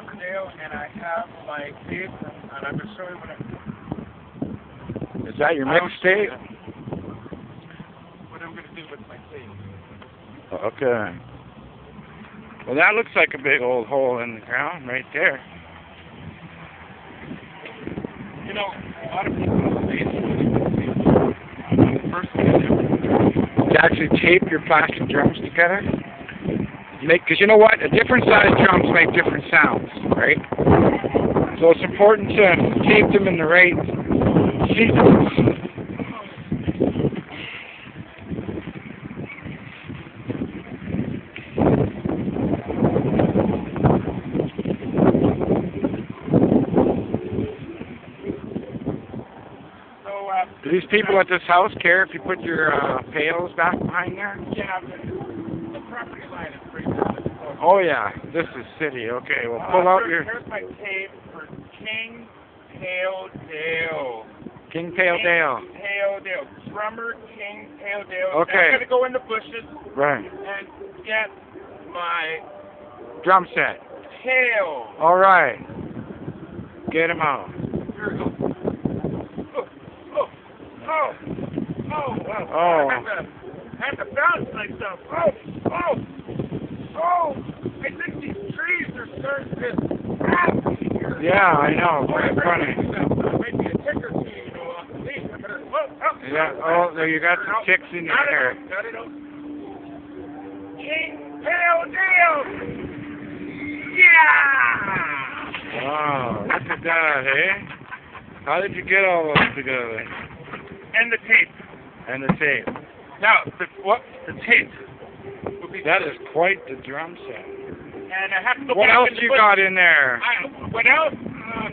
Riverdale, and I have my tape, and I'm gonna show you what I'm, Is that your mixtape? What I'm gonna do with my tape. Okay. Well, that looks like a big old hole in the ground right there. You know, a lot of people say it's the first thing I do. To actually tape your plastic drums together. Make, because you know what? A different size drums make different sounds, right? So it's important to tape them in the right sequence. So, uh, Do these people at this house care if you put your uh, pails back behind there? yeah, the, the property line is pretty good. Oh yeah, this is city. Okay, well pull Uh, out here- your Here's my tape for King Pail Dale. King Tail Dale. Pail Dale. Drummer King Pail Dale. Okay. I'm gonna go in the bushes Right. and get my Drum set. tail. All right. Get him out. Here we go. Oh, oh, oh, oh. Oh. I have to, have to balance myself. Oh, oh, oh. I think these trees are starting to me here. Yeah, I know. Oh, funny. Might be a off the oh, oh, Yeah. Oh, there you got some ticks in your hair. Got it Dale. Yeah. Wow, look at that, eh? How did you get all those together? And the tape. And the tape. Now, the, what? The tape. That is quite the drum set. And I have to go What else the you got in there? I, what else? Uh,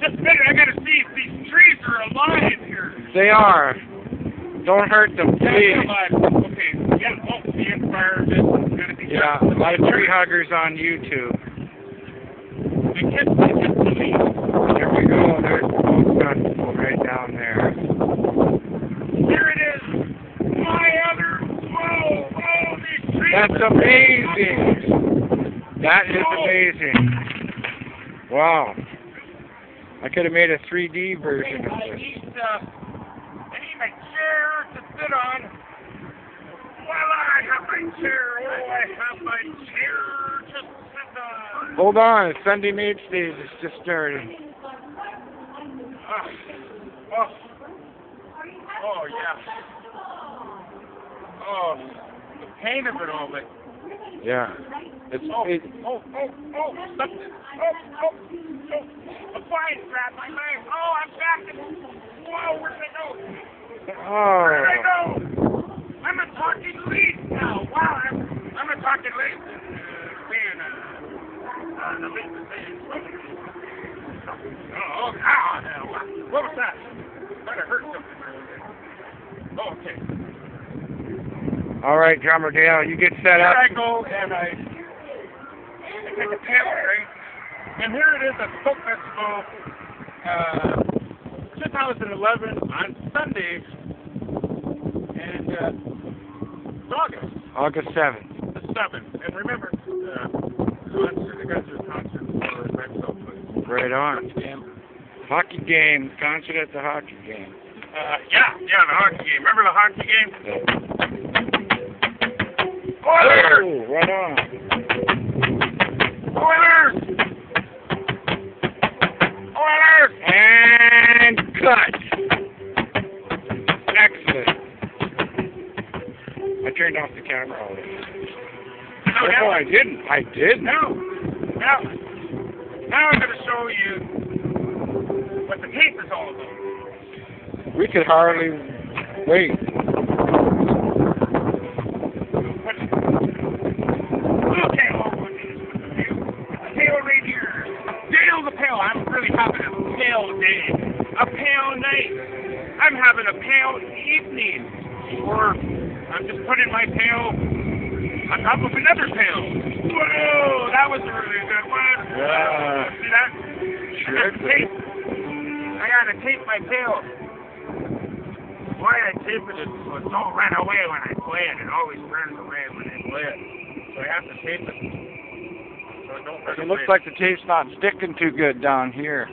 just a minute. I gotta see if these trees are alive here. They are. Don't hurt them, please. Okay. Yeah. Oh, the environment is gonna be. Yeah, of tree huggers on YouTube. Can't see the leaves. There we go. There's the right down there. Here it is. My other. Whoa! Whoa! These trees. That's amazing. That is amazing. Wow. I could have made a 3D version of I need, uh, I need my chair to sit on. Voila, I have my chair. Oh, I have my chair to sit on. Hold on, Sunday Maid Stage is just starting. Ah, oh, oh, yeah. Oh, the pain of it all, but Yeah. It's oh, it, oh, oh, oh, something. Oh, oh, oh. A flying crab, my leg. Oh, I'm back. Whoa, where did I go? Where did I oh. go? I'm a talking leaf now. Wow, I'm, I'm a talking leaf. Man, uh, uh, the leaf is oh, oh, what what was that? Might have hurt something. Oh, okay. All right, drummer Dale, you get set Here up. I go, and I, I take a tail right? And here it is at the Folk Festival, uh, 2011 on Sunday, and uh, August. August 7th. the seventh. And remember, uh, concert, the Guns N' concert for Place. Right on. And, Hockey game, concert at the hockey game. Uh, yeah, yeah, the hockey game. Remember the hockey game? Oilers! Oh, right on. Oilers! Oilers! And cut. Excellent. I turned off the camera already. Oh, now, I didn't. I didn't. now, now, now I'm going to show you what the tape is all about. We could hardly wait. What? Okay, well, what is with the tail? The tail right here. Dale the pale. I'm really having a pale day. A pale night. I'm having a pale evening. Or I'm just putting my tail on top of another tail. Whoa, that was a really good one. Yeah. See that? Sure. got to tape. I got to tape my tail. Why I tape it so it don't run away when I play it. It always runs away when I play it. So I have to tape it. So it don't run It away. looks like the tape's not sticking too good down here.